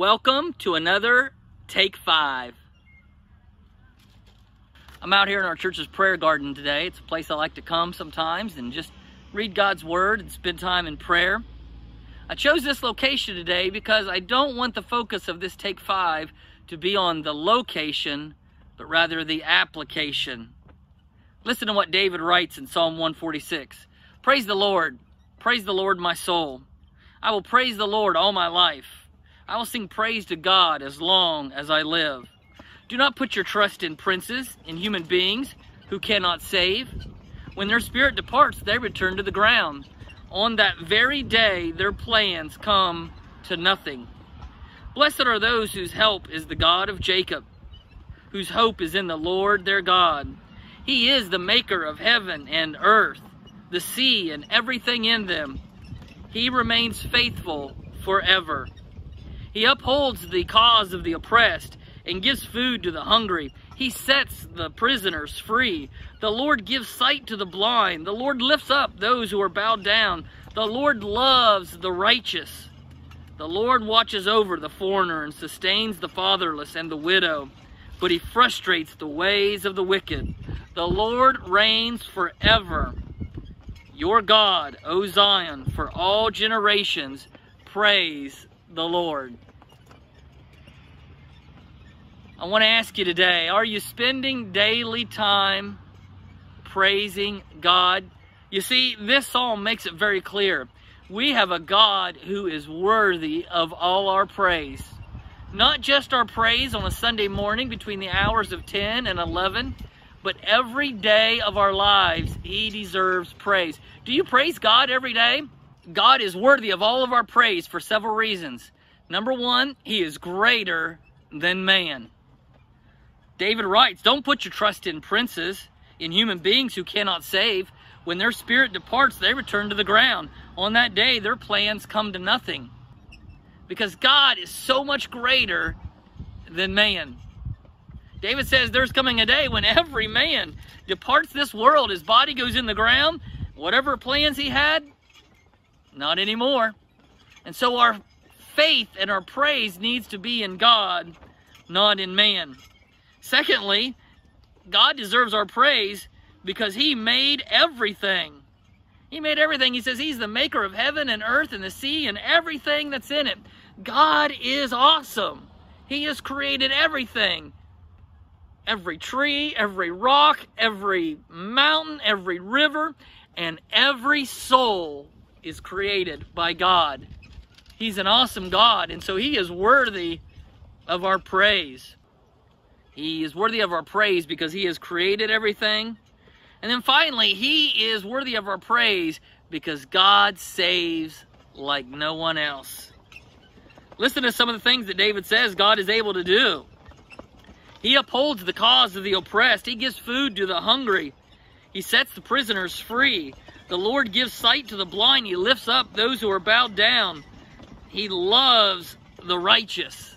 Welcome to another Take Five. I'm out here in our church's prayer garden today. It's a place I like to come sometimes and just read God's Word and spend time in prayer. I chose this location today because I don't want the focus of this Take Five to be on the location, but rather the application. Listen to what David writes in Psalm 146. Praise the Lord. Praise the Lord, my soul. I will praise the Lord all my life. I will sing praise to God as long as I live. Do not put your trust in princes, in human beings who cannot save. When their spirit departs, they return to the ground. On that very day, their plans come to nothing. Blessed are those whose help is the God of Jacob, whose hope is in the Lord their God. He is the maker of heaven and earth, the sea and everything in them. He remains faithful forever. He upholds the cause of the oppressed and gives food to the hungry. He sets the prisoners free. The Lord gives sight to the blind. The Lord lifts up those who are bowed down. The Lord loves the righteous. The Lord watches over the foreigner and sustains the fatherless and the widow, but he frustrates the ways of the wicked. The Lord reigns forever. Your God, O Zion, for all generations, praise the Lord. I want to ask you today, are you spending daily time praising God? You see, this psalm makes it very clear. We have a God who is worthy of all our praise. Not just our praise on a Sunday morning between the hours of 10 and 11, but every day of our lives, He deserves praise. Do you praise God every day? God is worthy of all of our praise for several reasons. Number one, He is greater than man. David writes, Don't put your trust in princes, in human beings who cannot save. When their spirit departs, they return to the ground. On that day, their plans come to nothing. Because God is so much greater than man. David says there's coming a day when every man departs this world. His body goes in the ground. Whatever plans he had, not anymore. And so our faith and our praise needs to be in God, not in man. Secondly, God deserves our praise because he made everything. He made everything. He says he's the maker of heaven and earth and the sea and everything that's in it. God is awesome. He has created everything. Every tree, every rock, every mountain, every river, and every soul is created by God. He's an awesome God, and so he is worthy of our praise. He is worthy of our praise because he has created everything. And then finally, he is worthy of our praise because God saves like no one else. Listen to some of the things that David says God is able to do. He upholds the cause of the oppressed. He gives food to the hungry. He sets the prisoners free. The Lord gives sight to the blind. He lifts up those who are bowed down. He loves the righteous.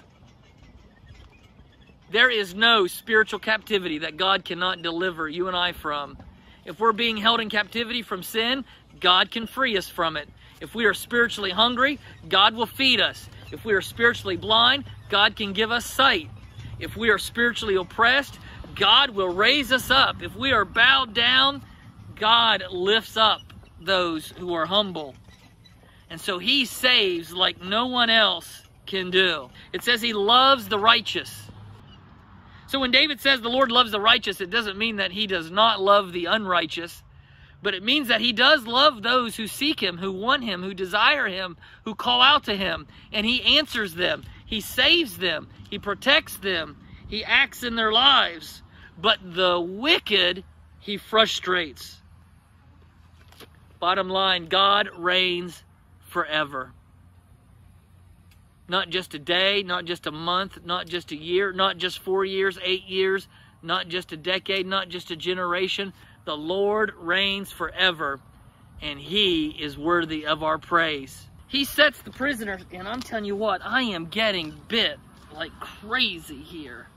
There is no spiritual captivity that God cannot deliver you and I from. If we're being held in captivity from sin, God can free us from it. If we are spiritually hungry, God will feed us. If we are spiritually blind, God can give us sight. If we are spiritually oppressed, God will raise us up. If we are bowed down, God lifts up those who are humble. And so he saves like no one else can do. It says he loves the righteous. So when David says the Lord loves the righteous, it doesn't mean that he does not love the unrighteous, but it means that he does love those who seek him, who want him, who desire him, who call out to him, and he answers them. He saves them. He protects them. He acts in their lives. But the wicked, he frustrates. Bottom line, God reigns forever. Not just a day, not just a month, not just a year, not just four years, eight years, not just a decade, not just a generation. The Lord reigns forever, and He is worthy of our praise. He sets the prisoners, and I'm telling you what, I am getting bit like crazy here.